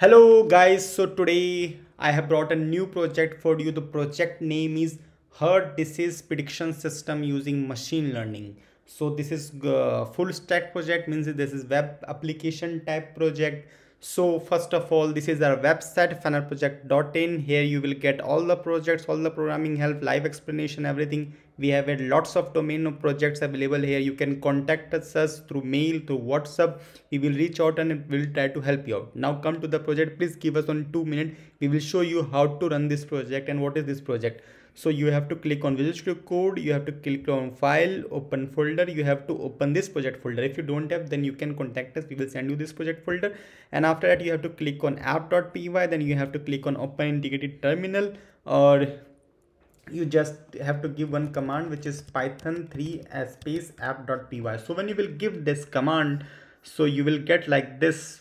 Hello guys, so today I have brought a new project for you. The project name is Heart Disease Prediction System using machine learning. So this is uh, full stack project means this is web application type project so first of all this is our website finalproject.in here you will get all the projects all the programming help live explanation everything. We have had lots of domain of projects available here. You can contact us through mail through whatsapp. We will reach out and we'll try to help you out. Now come to the project. Please give us on two minutes. We will show you how to run this project and what is this project so you have to click on visual studio code you have to click on file open folder you have to open this project folder. If you don't have then you can contact us we will send you this project folder. And after that you have to click on app.py then you have to click on open integrated terminal or you just have to give one command which is python 3 space app.py so when you will give this command so you will get like this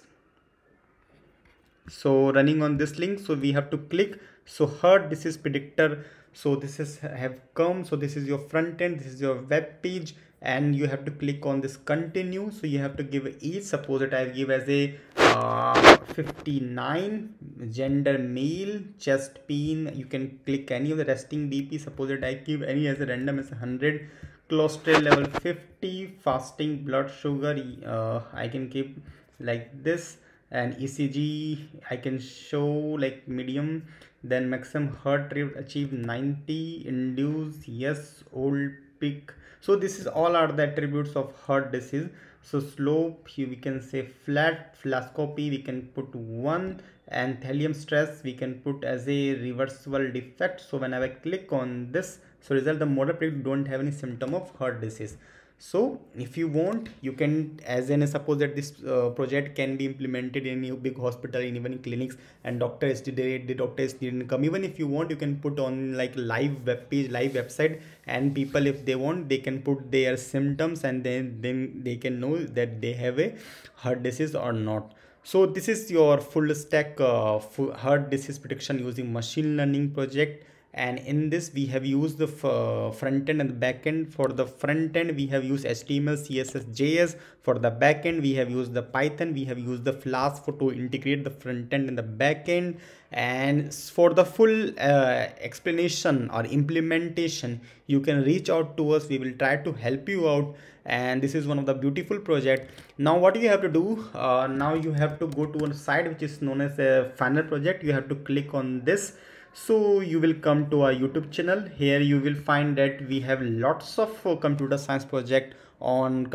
so running on this link so we have to click. So here this is predictor. So this is have come. So this is your front end. This is your web page. And you have to click on this continue. So you have to give each suppose that i give as a uh, 59 gender male chest pain you can click any of the resting bp suppose that i give any as a random as 100 cholesterol level 50 fasting blood sugar. Uh, i can keep like this and ecg i can show like medium then maximum heart rate achieve 90 induce yes old peak. So this is all are the attributes of heart disease. So slope we can say flat fluoroscopy we can put one. And thallium stress we can put as a reversible defect. So whenever i click on this so result the model don't have any symptom of heart disease so if you want you can as in suppose that this uh, project can be implemented in a big hospital in even in clinics and doctors did the doctors didn't come even if you want you can put on like live web page live website and people if they want they can put their symptoms and then then they can know that they have a heart disease or not. So this is your full stack uh, heart disease prediction using machine learning project and in this we have used the front end and the back end. For the front end we have used html css js for the back end we have used the python. We have used the flask for to integrate the front end and the back end. And for the full uh, explanation or implementation you can reach out to us. We will try to help you out. And this is one of the beautiful project. Now what you have to do uh, now you have to go to a site which is known as a final project. You have to click on this so you will come to our youtube channel. Here you will find that we have lots of uh, computer science project on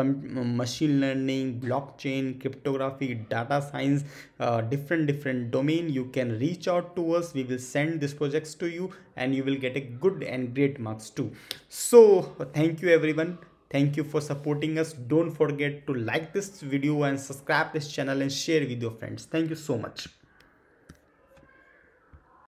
machine learning blockchain cryptography data science uh, different different domain. You can reach out to us. We will send these projects to you and you will get a good and great marks too. So thank you everyone. Thank you for supporting us. Don't forget to like this video and subscribe this channel and share with your friends. Thank you so much